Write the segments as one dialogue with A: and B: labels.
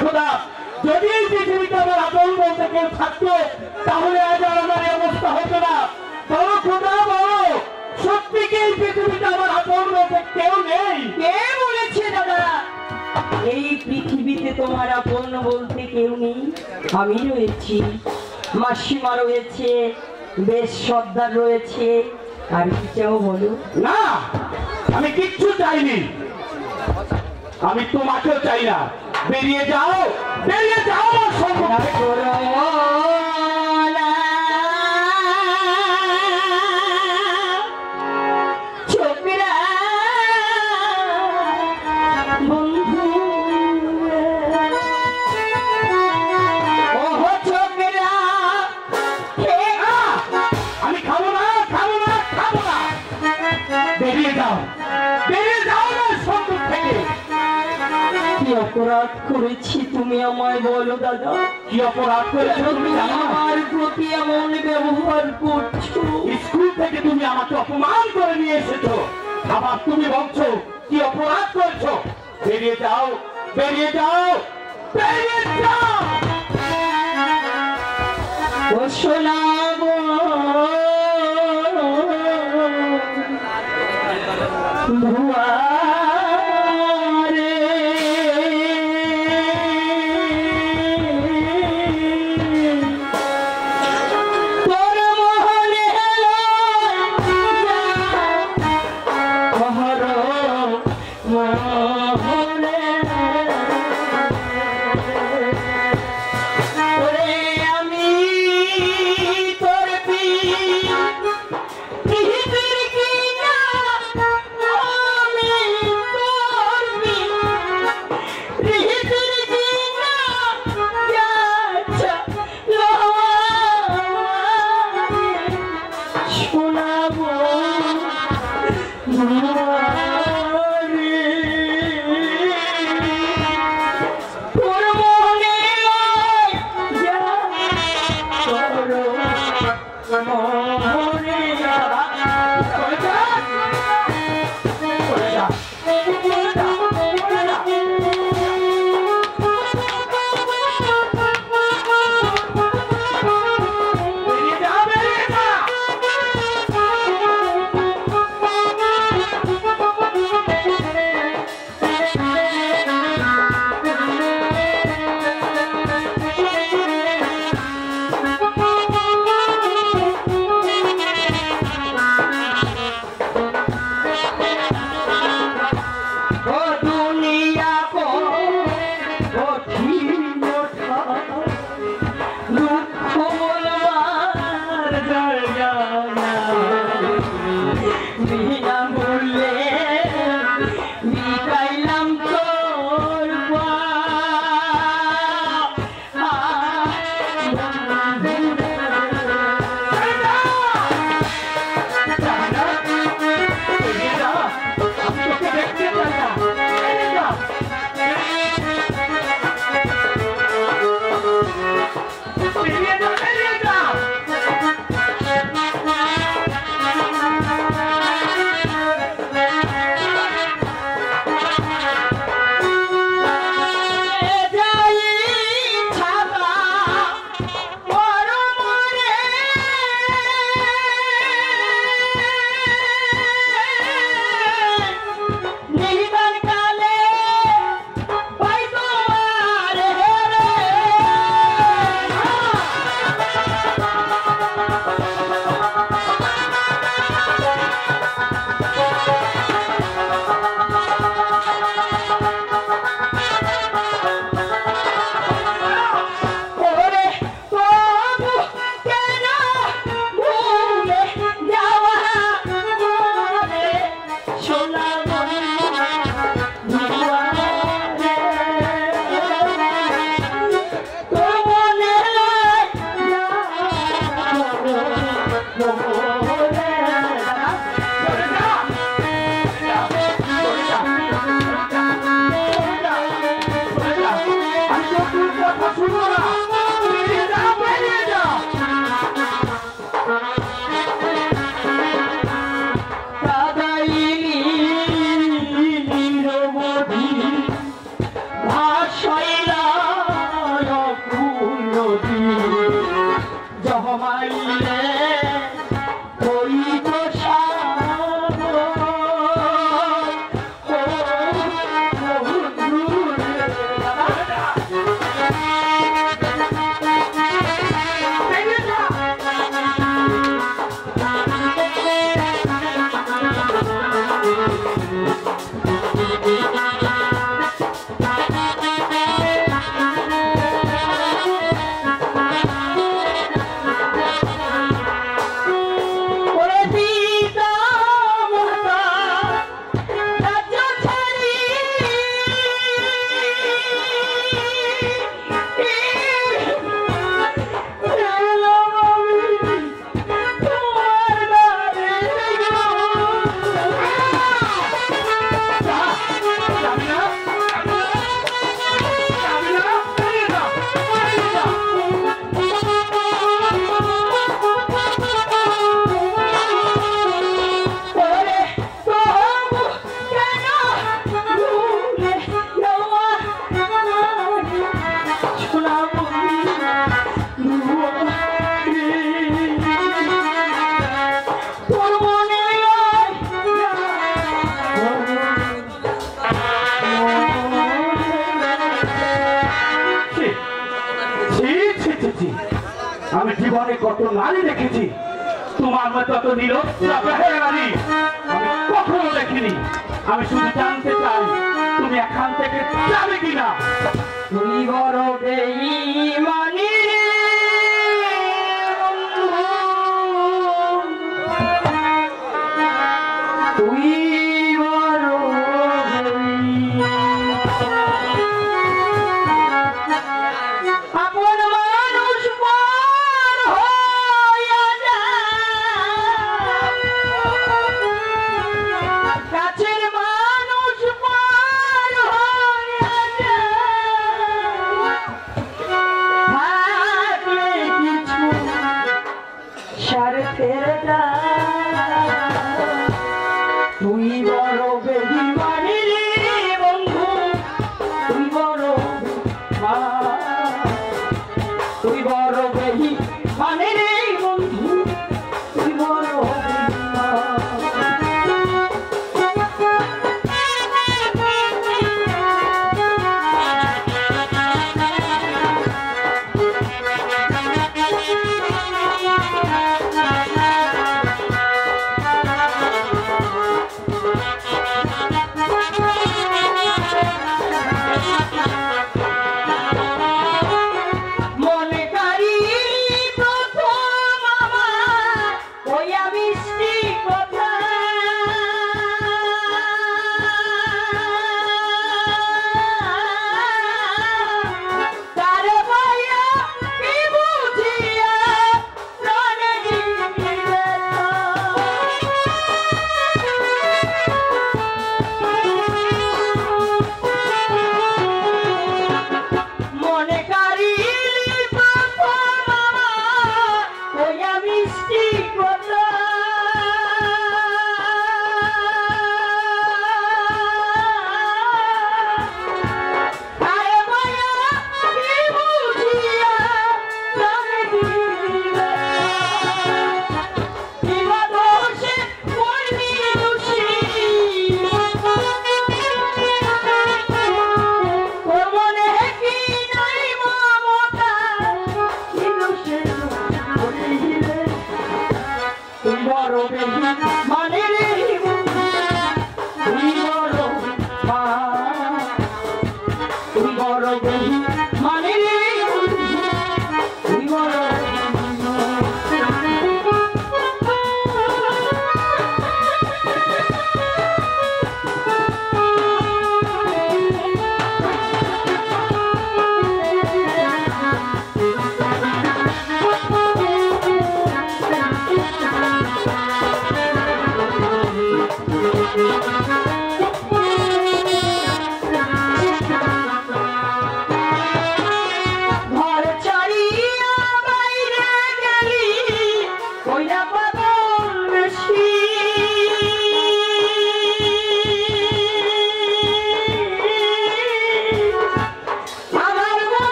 A: খোদা যদি এই পৃথিবীতে আমার আপন বলতে কেউ থাকতো তাহলে আজ আমার এই অবস্থা হতো না। বড় খোদা বড় সত্যি কি এই পৃথিবীতে আমার আপন বলতে কেউ নেই?
B: কে বলেছে দাদা? এই পৃথিবীতে তোমার আপন বলতে কেউ নেই? আমি রয়েছি মাসিমা রয়েছে বেশ সর্দার রয়েছে আর কি চাও বলো?
A: না আমি কিচ্ছু চাইনি। আমি তোমাকেও চাই না। বেরিয়ে যাও বেরিয়ে যাও আমার সম্মুখ
B: অপরাধ করেছি তুমি আমায় বলো দাদা।
A: কি অপরাধ করেছ তুমি?
B: আমার প্রতি এমন ব্যবহার করছ।
A: স্কুল থেকে তুমি আমাকে অপমান করে নিয়ে এসেছ। আবার তুমি বলছো কি অপরাধ করেছ? বেরিয়ে যাও বেরিয়ে যাও বেরিয়ে যাও!
B: ও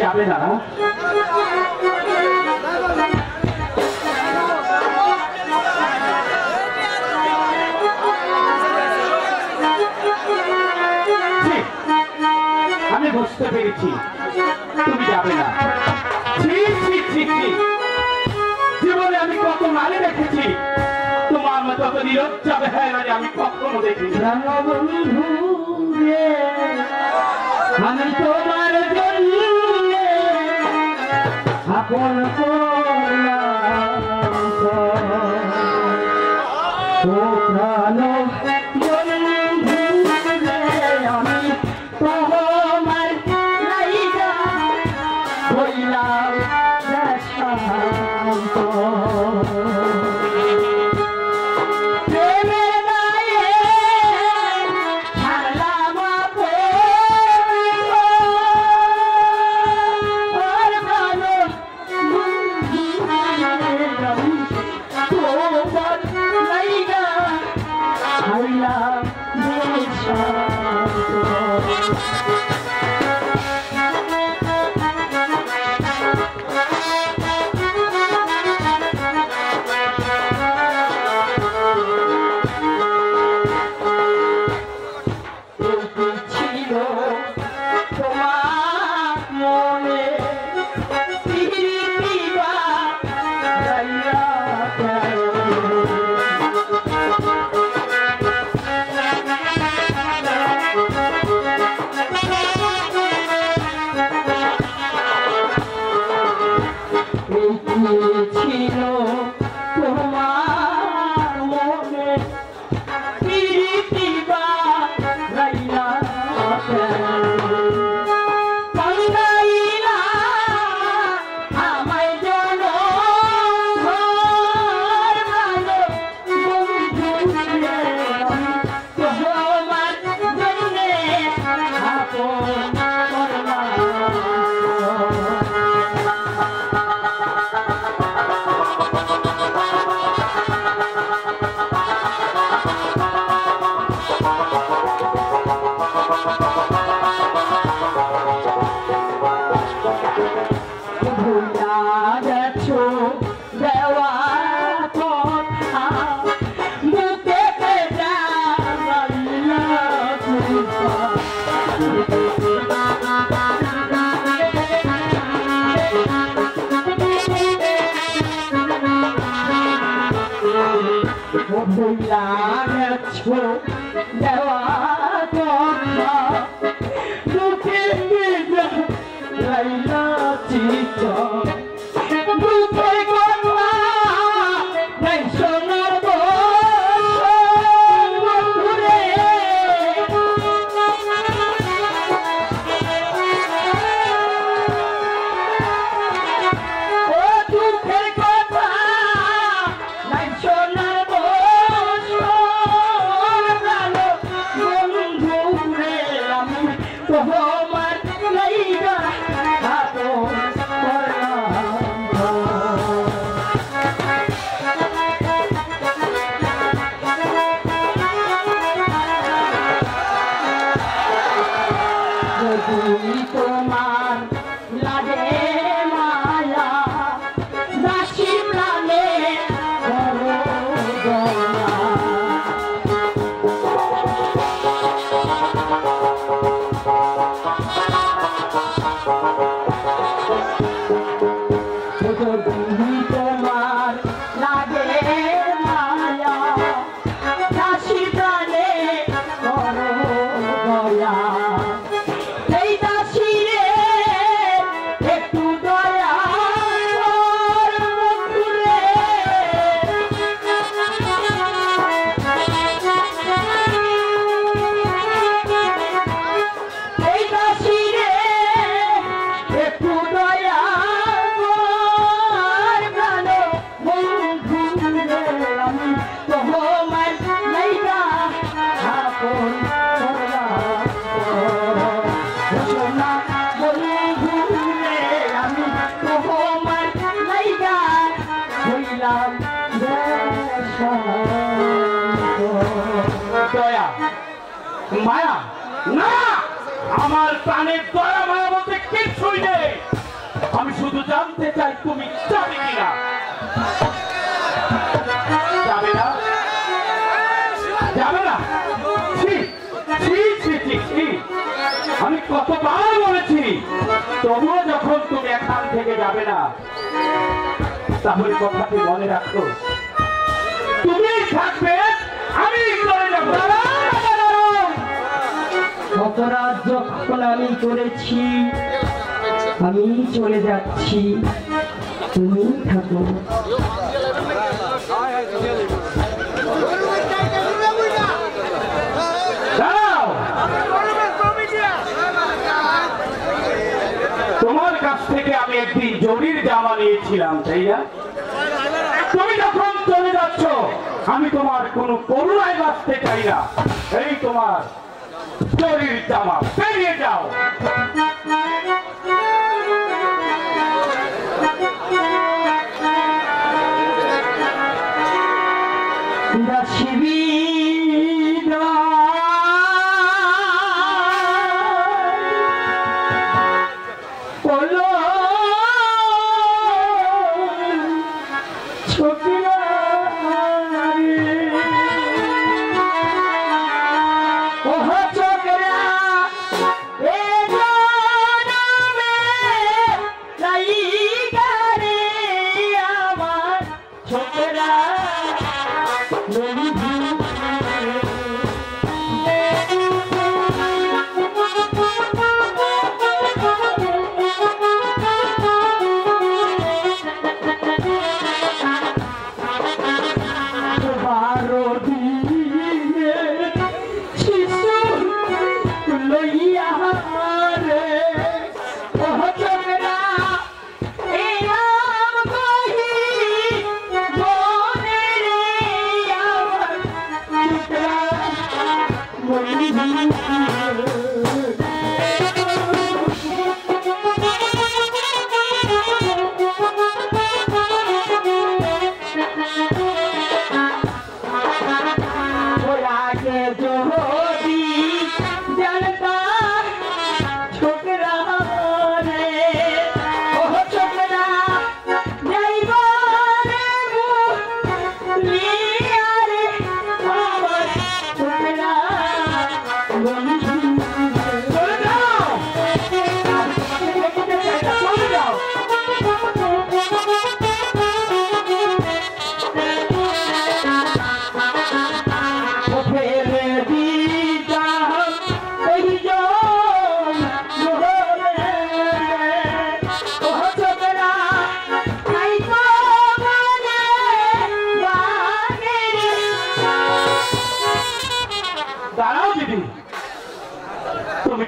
A: যাবে
B: না।
A: আমি
B: বুঝতে পেরেছি, তুমি যাবে না। জীবনে আমি কত নারী দেখেছি, তোমার মতো কত নিরজ্জা বেহায় হ্যাঁ আমি কখনো
A: দেখেছি বন্ধু আমি তোমার জন্য
B: Oh, no, no.
A: তবুও যখন তুমি এখান থেকে যাবে না, তাহলে কথাটি মনে রাখো। তুমি থাকবে, আমি
B: যখন আমি করেছি, আমি চলে যাচ্ছি। তুমি থাকো।
A: জরির জামা নিয়েছিলাম, তাই না? তুমি যখন চলে যাচ্ছ, আমি তোমার কোনো করুণায় বাঁচতে চাই না। এই তোমার জরির জামা বেরিয়ে যাও। Thank you.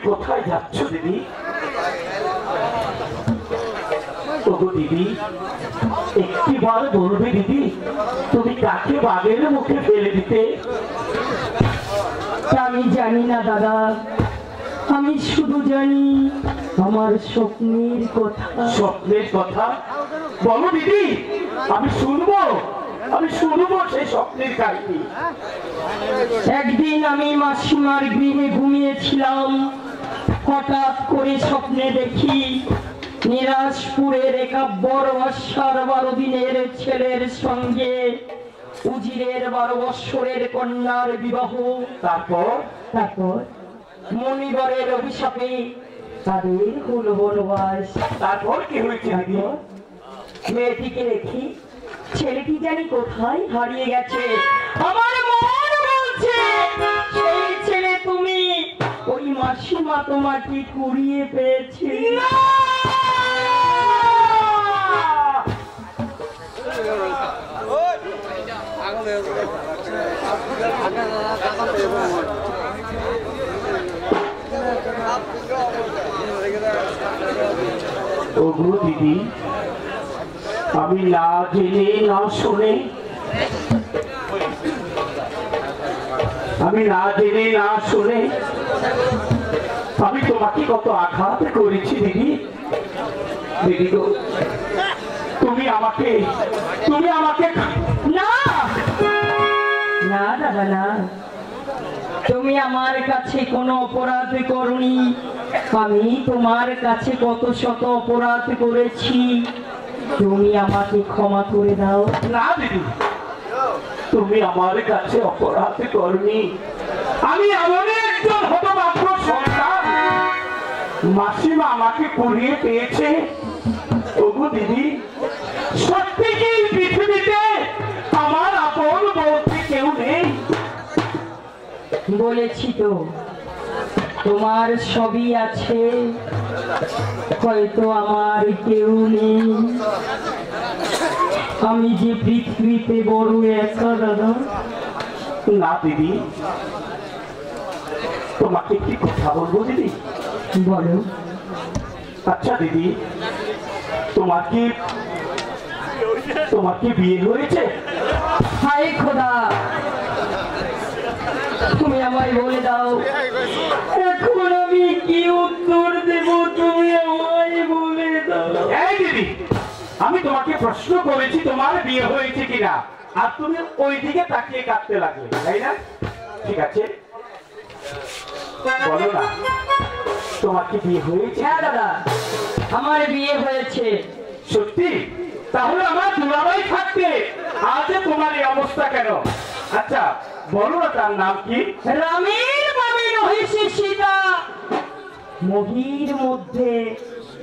A: কোথায় যাচ্ছ দিদি? ওগো দিদি একটিবার বলবে দিদি তুমি কাকে বাঘের মুখে ফেলে দিতে?
B: আমি জানি না দাদা। আমি শুধু জানি আমার স্বপ্নের কথা।
A: স্বপ্নের কথা? বলো দিদি আমি শুনব। আমি শুনব সেই স্বপ্নের কাহিনী।
B: একদিন আমি মাসিমার গৃহে ঘুমিয়েছিলাম। হঠাৎ করে স্বপ্নে দেখি নিরাজপুরের বৎসর বারো দিনের ছেলের সঙ্গে উজিরের বারো বৎসরের কন্যার বিবাহ।
A: তারপর?
B: তারপর? মণিবরের অভিশাপে তাদের হল বনবাস
A: তারপর কি হয়েছে?
B: মেয়েটিকে দেখি, ছেলেটি জানি কোথায় হারিয়ে গেছে। আমার মন বলছে, সেই ছেলে তুমি ওই মাসিমা তোমাকে কুড়িয়ে পেয়েছে।
A: ওগো দিদি আমি না জেনে না শুনে আমি না জেনে না শুনে আমি তোমাকে কত আঘাত করেছি দিদি। দিদি গো তুমি আমাকে তুমি আমাকে
B: না! না দাদা না। তুমি আমার কাছে কোনো অপরাধ করনি। আমি তোমার কাছে কত শত অপরাধ করেছি। তুমি আমাকে ক্ষমা করে দাও।
A: না দিদি। তুমি আমার কাছে অপরাধ করনি। আমি এমনই একজন হতভাগ্য সন্তান। মাসিমা আমাকে কুড়িয়ে পেয়েছে। তবু দিদি, সত্যি কি পৃথিবীতে আমার আপন বলতে কেউ নেই?
B: বলেছি তো, তোমার সবই আছে। হয়তো আমার কেউ নেই। আমি যে পৃথিবীতে বড় একা দাদা।
A: না দিদি। তোমাকে কি কথা বলব দিদি?
B: বলো।
A: আচ্ছা দিদি তোমার কি তোমার কি বিয়ে হয়েছে
B: হায় খোদা। তুমি আমায় বলে দাও এখন আমি কি উত্তর
A: তোমাকে প্রশ্ন করেছি তোমার বিয়ে হয়েছে কিনা। আর তুমি ওই দিকে তাকিয়ে কাঁদতে লাগলে তাই না? ঠিক আছে? বলো না। তোমার কি বিয়ে হয়েছে?
B: হ্যাঁ দাদা। আমার বিয়ে হয়েছে।
A: সত্যি? তাহলে আমার দুলাভাই থাকতে আজ তোমার এই অবস্থা কেন? আচ্ছা বলো না তার নাম কি?
B: রামের বামে রয়েছে সীতা। মহির মধ্যে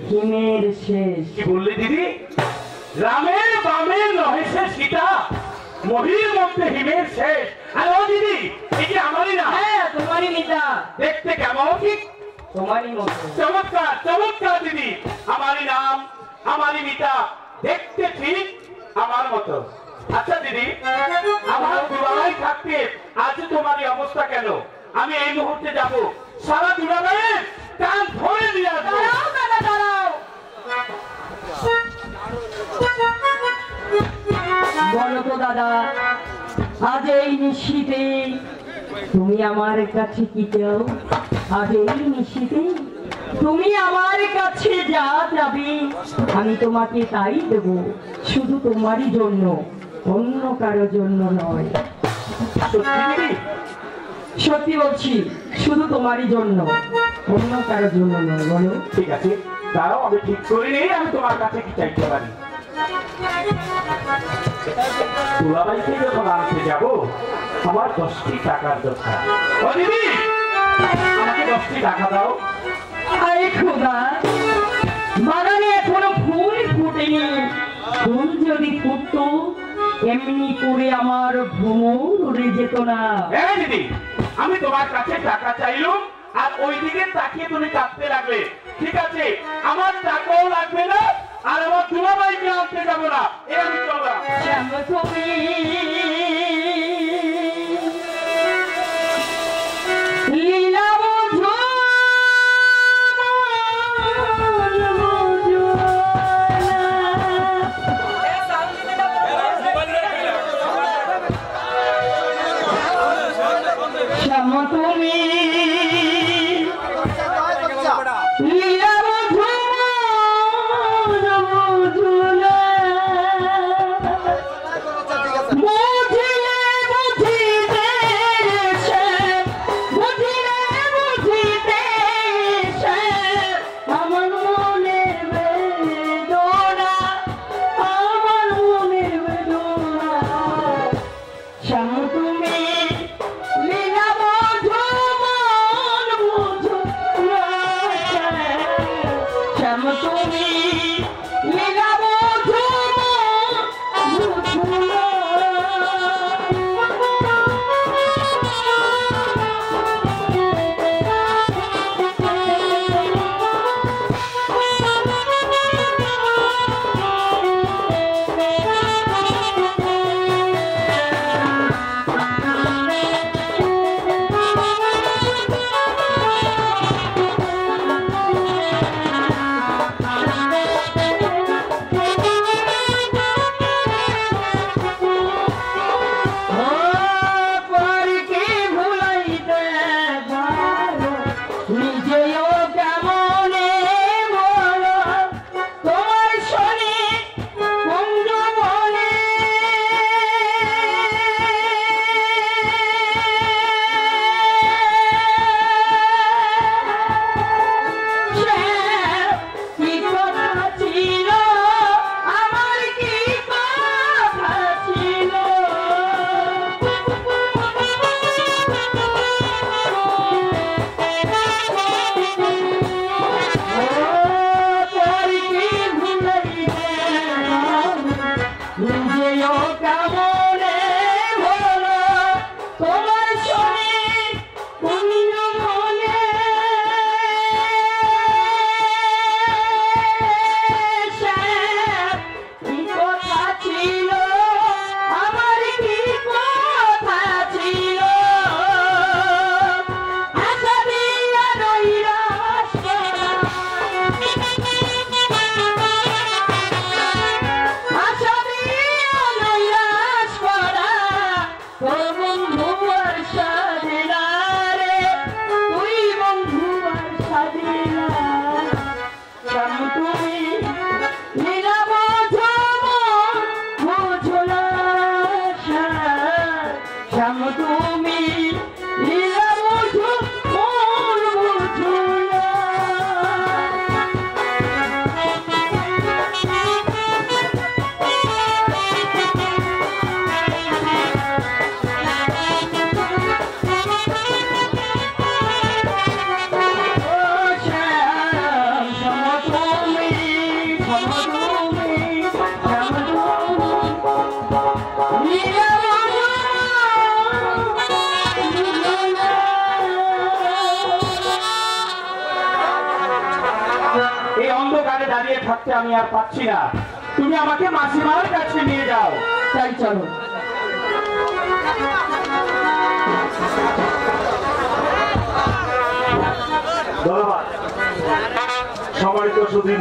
B: হিমের শেষ।
A: কি বললি দিদি? রামের বামের নহেছে সীতা মহির মধ্যে হিমের শেষ। আর ও দিদি এই যে আমারই না?
B: হ্যাঁ তোমারই মিতা
A: দেখতে কেমন? ঠিক
B: তোমারই মতো।
A: চমৎকার চমৎকার দিদি। আমারই নাম আমারই মিতা দেখতে ঠিক আমার মতো। আচ্ছা দিদি আমার দুলাভাই থাকতে আজ তোমার এই অবস্থা কেন? আমি এই মুহূর্তে যাব। সারা দুলাভাইয়ের কান ধরে নিয়ে আসব।
B: দাদা, আজ এই নিশীতে তুমি আমার কাছে কি আজ এই নিশীতে তুমি আমার কাছে যা যাবে আমি তোমাকে তাই দেব, শুধু তোমারই জন্য, অন্য কারও জন্য নয়।
A: সত্যি
B: বলছি, শুধু তোমারই জন্য, অন্য কারও জন্য নয়, বলো।
A: ঠিক আছে, দাঁড়াও, আমি ঠিক করে নিয়ে আমি তোমার কাছে কি চাইতে পারি? দুলাভাইকে যখন আনতে যাব আমার দশটি টাকার দরকার। আমাকে দশটি টাকা দাও।
B: আরে খোদা বাগানে এখনও ফুল ফুটেনি। ফুল যদি ফুটতো এমনি করে আমার ভ্রমণ উড়ে যেত না।
A: আমি তোমার কাছে টাকা চাইলাম আর ওই দিকে তাকিয়ে তুমি কাঁদতে লাগলে। ঠিক আছে আমার টাকাও লাগবে না আর আমার দুলাভাইকে আনতে যাব না। এ আমি চললাম আমি আর পাচ্ছি না। তুমি আমাকে মাসিমার কাছে নিয়ে যাও।
B: তাই চলো।
C: ধন্যবাদ। সবাইকে শুধু